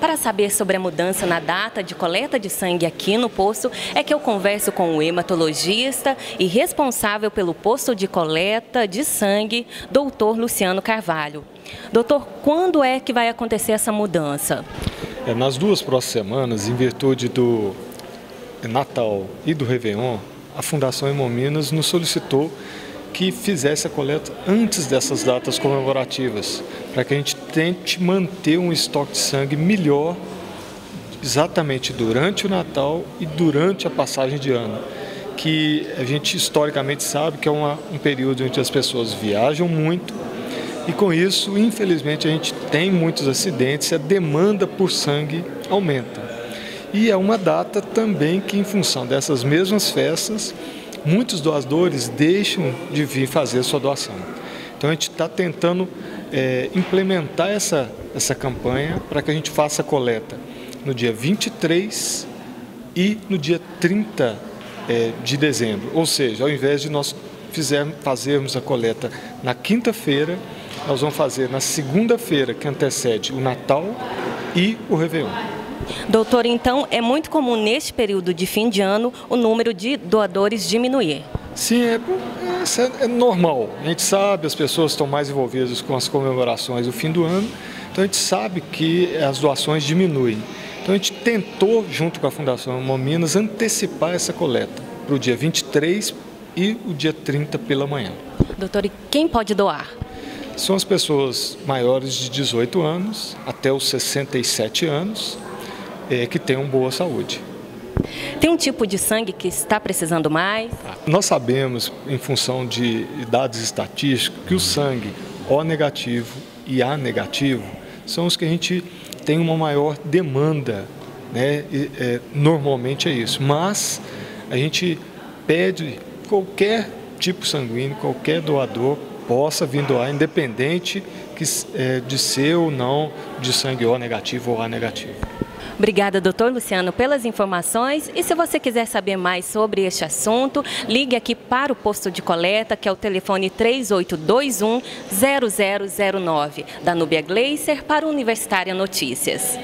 Para saber sobre a mudança na data de coleta de sangue aqui no posto, é que eu converso com o hematologista e responsável pelo posto de coleta de sangue, doutor Luciano Carvalho. Doutor, quando é que vai acontecer essa mudança? É, nas duas próximas semanas, em virtude do Natal e do Réveillon, a Fundação Hemominas nos solicitou que fizesse a coleta antes dessas datas comemorativas, para que a gente tente manter um estoque de sangue melhor exatamente durante o Natal e durante a passagem de ano, que a gente historicamente sabe que é uma, um período onde as pessoas viajam muito e com isso, infelizmente, a gente tem muitos acidentes e a demanda por sangue aumenta. E é uma data também que, em função dessas mesmas festas, muitos doadores deixam de vir fazer sua doação. Então a gente está tentando é, implementar essa, essa campanha para que a gente faça a coleta no dia 23 e no dia 30 é, de dezembro. Ou seja, ao invés de nós fizermos, fazermos a coleta na quinta-feira, nós vamos fazer na segunda-feira que antecede o Natal e o Réveillon. Doutor, então é muito comum neste período de fim de ano o número de doadores diminuir. Sim, é, é, é normal. A gente sabe, as pessoas estão mais envolvidas com as comemorações do fim do ano, então a gente sabe que as doações diminuem. Então a gente tentou, junto com a Fundação Mominas, antecipar essa coleta para o dia 23 e o dia 30 pela manhã. Doutor, e quem pode doar? São as pessoas maiores de 18 anos até os 67 anos é, que tenham boa saúde. Tem um tipo de sangue que está precisando mais? Nós sabemos, em função de dados estatísticos, que o sangue O negativo e A negativo são os que a gente tem uma maior demanda, né? E, é, normalmente é isso. Mas a gente pede qualquer tipo sanguíneo, qualquer doador possa vir doar, independente que, é, de ser ou não de sangue O negativo ou A negativo. Obrigada, doutor Luciano, pelas informações. E se você quiser saber mais sobre este assunto, ligue aqui para o posto de coleta, que é o telefone 3821 0009, da Núbia Gleiser para Universitária Notícias.